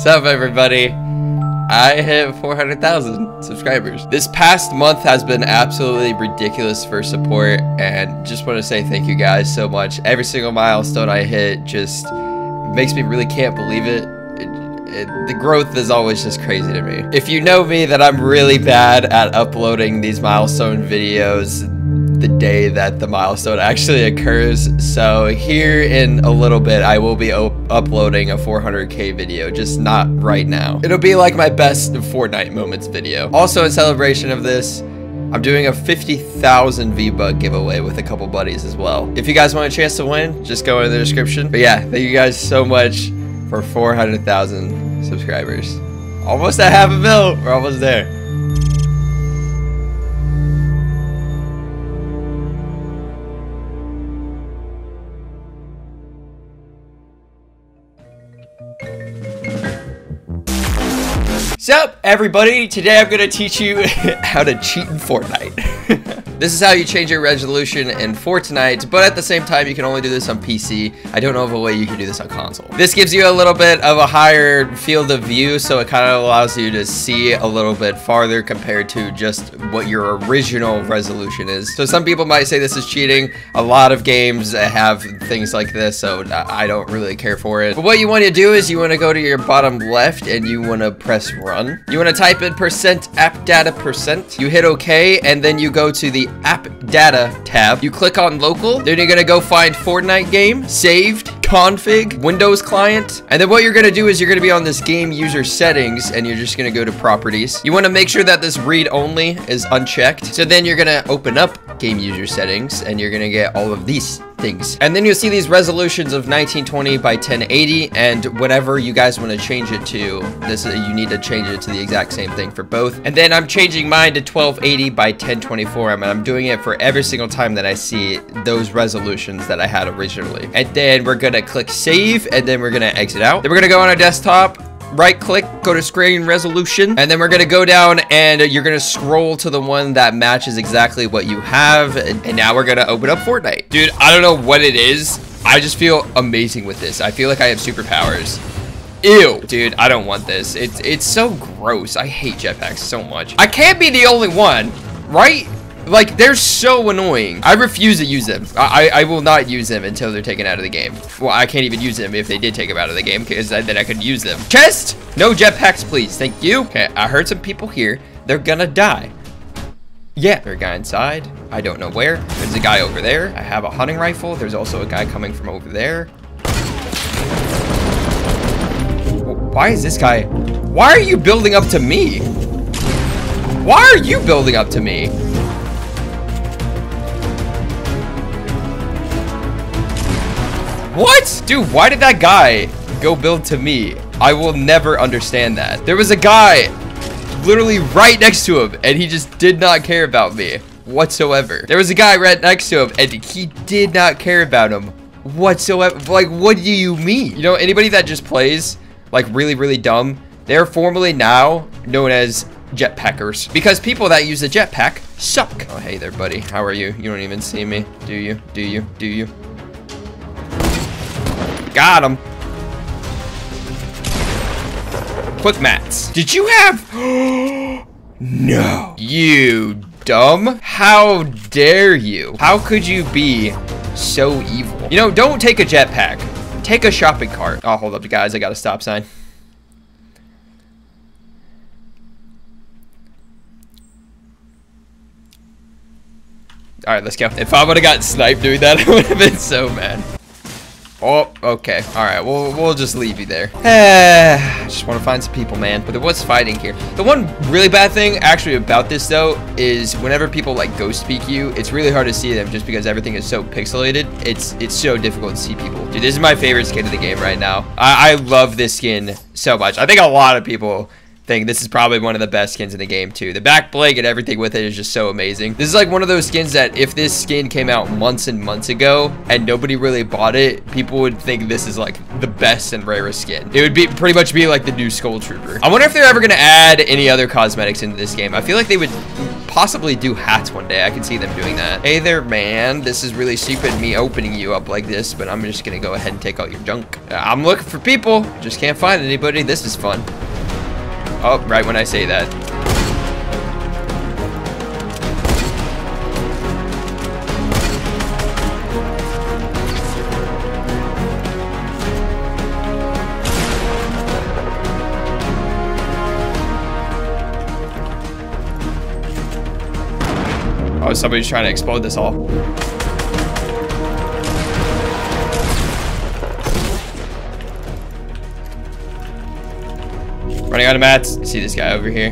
What's up, everybody? I hit 400,000 subscribers. This past month has been absolutely ridiculous for support, and just want to say thank you guys so much. Every single milestone I hit just makes me really can't believe it. It, it, the growth is always just crazy to me. If you know me, that I'm really bad at uploading these milestone videos the day that the milestone actually occurs. So here in a little bit, I will be uploading a 400k video, just not right now. It'll be like my best Fortnite moments video. Also in celebration of this, I'm doing a 50,000 V-Buck giveaway with a couple buddies as well. If you guys want a chance to win, just go in the description. But yeah, thank you guys so much for 400,000 subscribers. Almost at half a mil. We're almost there. Sup, everybody? Today I'm gonna teach you how to cheat in Fortnite. This is how you change your resolution in Fortnite, but at the same time, you can only do this on PC. I don't know of a way you can do this on console. This gives you a little bit of a higher field of view, so it kind of allows you to see a little bit farther compared to just what your original resolution is. So some people might say this is cheating. A lot of games have things like this, so I don't really care for it. But what you want to do is you want to go to your bottom left and you want to press run. You want to type in percent app data percent. You hit OK, and then you go to the app data tab. You click on local, then you're gonna go find Fortnite game, saved, config, Windows client, and then what you're gonna do is you're gonna be on this game user settings and you're just gonna go to properties. You wanna make sure that this read only is unchecked. So then you're gonna open up game user settings and you're gonna get all of these things. And then you'll see these resolutions of 1920 by 1080 and whenever you guys want to change it to, this uh, you need to change it to the exact same thing for both. And then I'm changing mine to 1280 by 1024 and I'm doing it for every single time that I see those resolutions that I had originally. And then we're gonna click save and then we're gonna exit out. Then we're gonna go on our desktop right click, go to screen resolution, and then we're gonna go down and you're gonna scroll to the one that matches exactly what you have. And now we're gonna open up Fortnite. Dude, I don't know what it is. I just feel amazing with this. I feel like I have superpowers. Ew. Dude, I don't want this. It's, it's so gross. I hate jetpacks so much. I can't be the only one, right? Like, they're so annoying. I refuse to use them. I, I will not use them until they're taken out of the game. Well, I can't even use them if they did take them out of the game, because then I could use them. Chest! No jetpacks, please. Thank you. Okay, I heard some people here. They're gonna die. Yeah, there's a guy inside. I don't know where. There's a guy over there. I have a hunting rifle. There's also a guy coming from over there. Why is this guy... Why are you building up to me? Why are you building up to me? What? Dude, why did that guy go build to me? I will never understand that. There was a guy literally right next to him and he just did not care about me whatsoever. There was a guy right next to him and he did not care about him whatsoever. Like, what do you mean? You know, anybody that just plays like really, really dumb, they're formerly now known as jetpackers because people that use a jetpack suck. Oh, hey there, buddy. How are you? You don't even see me. Do you? Do you? Do you? Got him. Quick mats. Did you have... no. You dumb. How dare you? How could you be so evil? You know, don't take a jetpack. Take a shopping cart. Oh, hold up, guys. I got a stop sign. All right, let's go. If I would have got sniped doing that, I would have been so mad. Oh, okay. All right. We'll, we'll just leave you there. I just want to find some people, man. But there was fighting here. The one really bad thing actually about this, though, is whenever people, like, ghost peek you, it's really hard to see them just because everything is so pixelated. It's it's so difficult to see people. Dude, this is my favorite skin of the game right now. I, I love this skin so much. I think a lot of people This is probably one of the best skins in the game too. The back bling and everything with it is just so amazing. This is like one of those skins that if this skin came out months and months ago and nobody really bought it, people would think this is like the best and rarest skin. It would be pretty much be like the new Skull Trooper. I wonder if they're ever going to add any other cosmetics into this game. I feel like they would possibly do hats one day. I can see them doing that. Hey there, man. This is really stupid, me opening you up like this, but I'm just gonna go ahead and take out your junk. Uh, I'm looking for people. Just can't find anybody. This is fun. Oh, right when I say that. Oh, somebody's trying to explode this all. Running out of mats. I see this guy over here.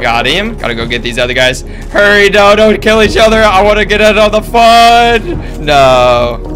Got him. Gotta go get these other guys. Hurry, no, don't kill each other. I want to get out of the fun. No.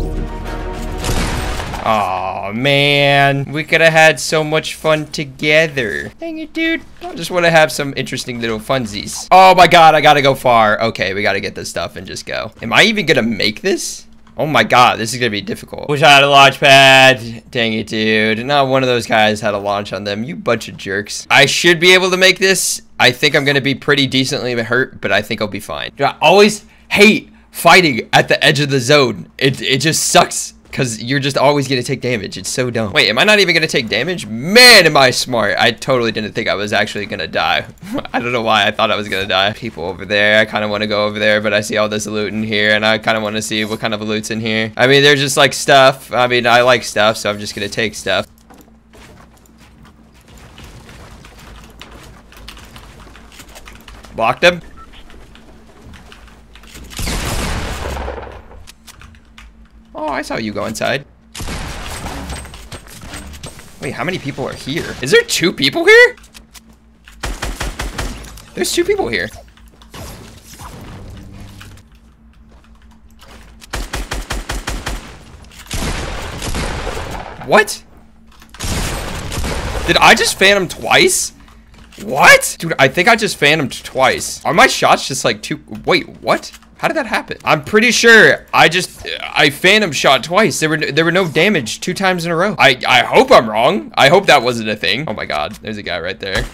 Man. We could have had so much fun together. Dang it, dude. I just want to have some interesting little funsies. Oh my god, I gotta go far. Okay, we gotta get this stuff and just go. Am I even gonna make this? Oh my god, this is gonna be difficult. Wish I had a launch pad. Dang it, dude. Not one of those guys had a launch on them. You bunch of jerks. I should be able to make this. I think I'm gonna be pretty decently hurt, but I think I'll be fine. I always hate fighting at the edge of the zone. It, it just sucks because you're just always going to take damage. It's so dumb. Wait, am I not even going to take damage? Man, am I smart. I totally didn't think I was actually going to die. I don't know why I thought I was going to die. People over there. I kind of want to go over there, but I see all this loot in here, and I kind of want to see what kind of loot's in here. I mean, they're just like stuff. I mean, I like stuff, so I'm just going to take stuff. Blocked him. I saw you go inside. Wait, how many people are here? Is there two people here? There's two people here. What? Did I just phantom twice? What? Dude, I think I just phantomed twice. Are my shots just like two? Wait, what? How did that happen? I'm pretty sure I just I phantom shot twice. There were there were no damage two times in a row. I I hope I'm wrong. I hope that wasn't a thing. Oh my god, there's a guy right there.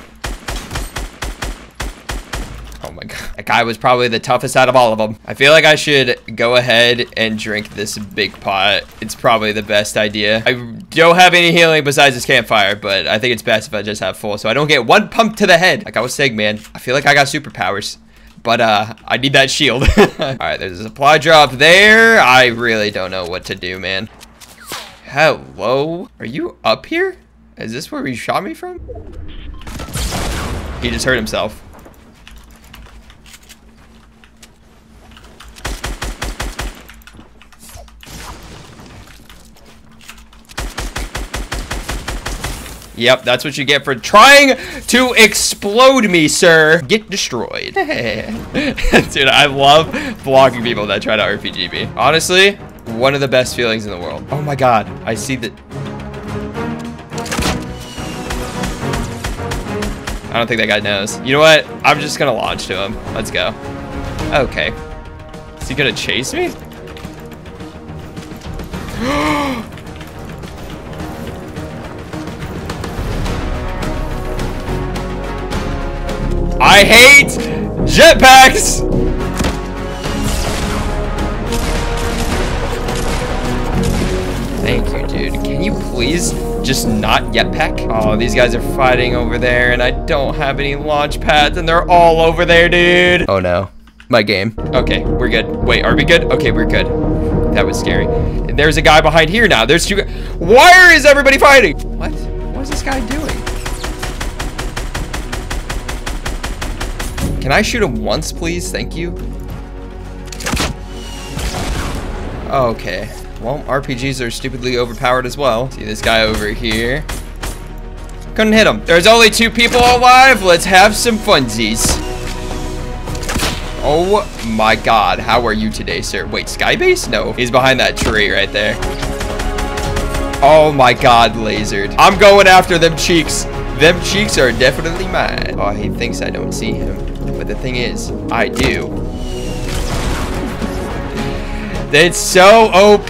Oh my god. That guy was probably the toughest out of all of them. I feel like I should go ahead and drink this big pot. It's probably the best idea. I don't have any healing besides this campfire, but I think it's best if I just have full so I don't get one pump to the head. Like I was saying, man, I feel like I got superpowers but uh, I need that shield. All right, there's a supply drop there. I really don't know what to do, man. Hello? Are you up here? Is this where he shot me from? He just hurt himself. Yep, that's what you get for trying to explode me, sir. Get destroyed. Dude, I love blocking people that try to RPG me. Honestly, one of the best feelings in the world. Oh my god, I see that. I don't think that guy knows. You know what? I'm just gonna launch to him. Let's go. Okay. Is he gonna chase me? I hate jetpacks! Thank you, dude. Can you please just not jetpack? Oh, these guys are fighting over there, and I don't have any launch pads, and they're all over there, dude. Oh, no. My game. Okay, we're good. Wait, are we good? Okay, we're good. That was scary. There's a guy behind here now. There's two. Why is everybody fighting? What? What is this guy doing? Can I shoot him once, please? Thank you. Okay. Well, RPGs are stupidly overpowered as well. See this guy over here. Couldn't hit him. There's only two people alive. Let's have some funsies. Oh my god. How are you today, sir? Wait, Skybase? No. He's behind that tree right there. Oh my god, lasered. I'm going after them cheeks. Them cheeks are definitely mine. Oh, he thinks I don't see him. But the thing is, I do. It's so OP.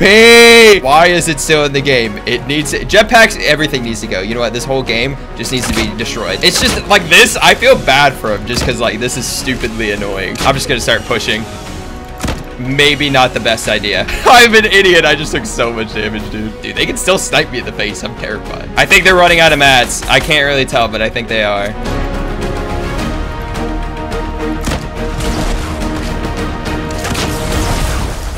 Why is it still in the game? It needs to, jetpacks. Everything needs to go. You know what? This whole game just needs to be destroyed. It's just like this. I feel bad for him just because like this is stupidly annoying. I'm just gonna start pushing. Maybe not the best idea. I'm an idiot. I just took so much damage, dude. Dude, they can still snipe me in the face. I'm terrified. I think they're running out of mats. I can't really tell, but I think they are.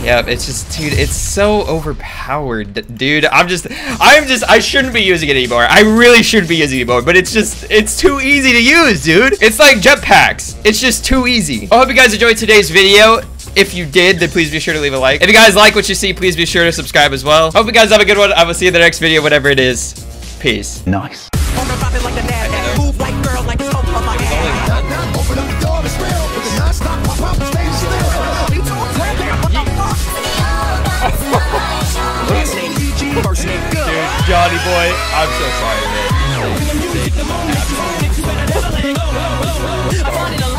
Yep, it's just, dude, it's so overpowered, dude. I'm just, I'm just, I shouldn't be using it anymore. I really shouldn't be using it anymore, but it's just, it's too easy to use, dude. It's like jetpacks. It's just too easy. I hope you guys enjoyed today's video. If you did, then please be sure to leave a like. If you guys like what you see, please be sure to subscribe as well. Hope you guys have a good one. I will see you in the next video, whatever it is. Peace. Nice. Johnny boy. I'm so sorry, man.